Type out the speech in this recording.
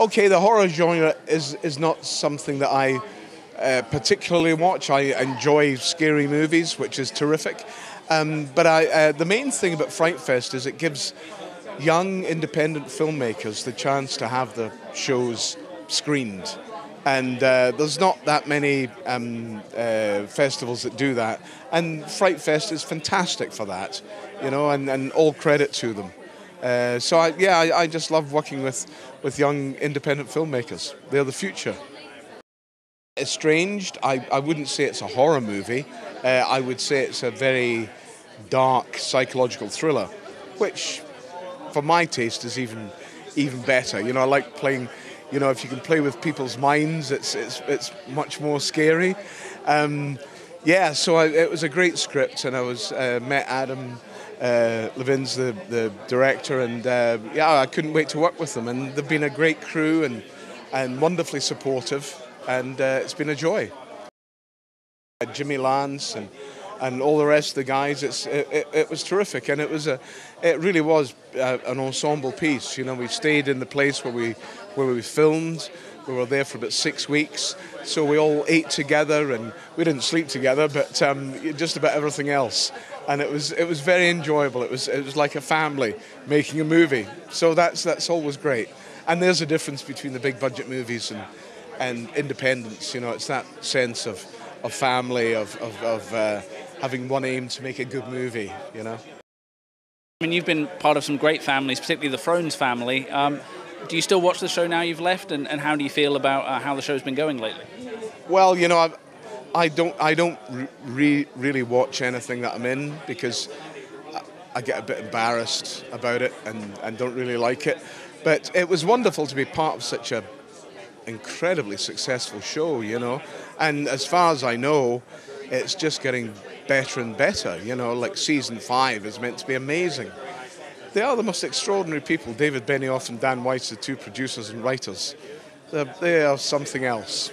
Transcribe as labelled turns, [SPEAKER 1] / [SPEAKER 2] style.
[SPEAKER 1] Okay, the horror genre is is not something that I uh, particularly watch. I enjoy scary movies, which is terrific. Um, but I, uh, the main thing about Fright Fest is it gives young independent filmmakers the chance to have the shows screened. And uh, there's not that many um, uh, festivals that do that. And Fright Fest is fantastic for that, you know, and, and all credit to them. Uh, so, I, yeah, I, I just love working with, with young independent filmmakers. They're the future. Estranged, I, I wouldn't say it's a horror movie. Uh, I would say it's a very dark psychological thriller, which, for my taste, is even even better. You know, I like playing. You know, if you can play with people's minds, it's it's it's much more scary. Um, yeah, so I, it was a great script, and I was uh, met Adam uh, Levins the the director, and uh, yeah, I couldn't wait to work with them. And they've been a great crew and and wonderfully supportive, and uh, it's been a joy. Jimmy Lance and and all the rest of the guys. It's it, it, it was terrific, and it was a it really was a, an ensemble piece. You know, we stayed in the place where we where we filmed. We were there for about six weeks, so we all ate together, and we didn't sleep together, but um, just about everything else. And it was it was very enjoyable. It was it was like a family making a movie. So that's that's always great. And there's a difference between the big budget movies and and independence. You know, it's that sense of of family, of of, of uh, having one aim to make a good movie. You know.
[SPEAKER 2] I mean, you've been part of some great families, particularly the Thrones family. Um, do you still watch the show now you've left, and, and how do you feel about uh, how the show's been going lately?
[SPEAKER 1] Well, you know, I've, I don't, I don't re- really watch anything that I'm in because I get a bit embarrassed about it and, and don't really like it. But it was wonderful to be part of such a incredibly successful show, you know. And as far as I know, it's just getting better and better. You know, like season five is meant to be amazing. They are the most extraordinary people. David Benioff and Dan Weiss, the two producers and writers. They're, they are something else.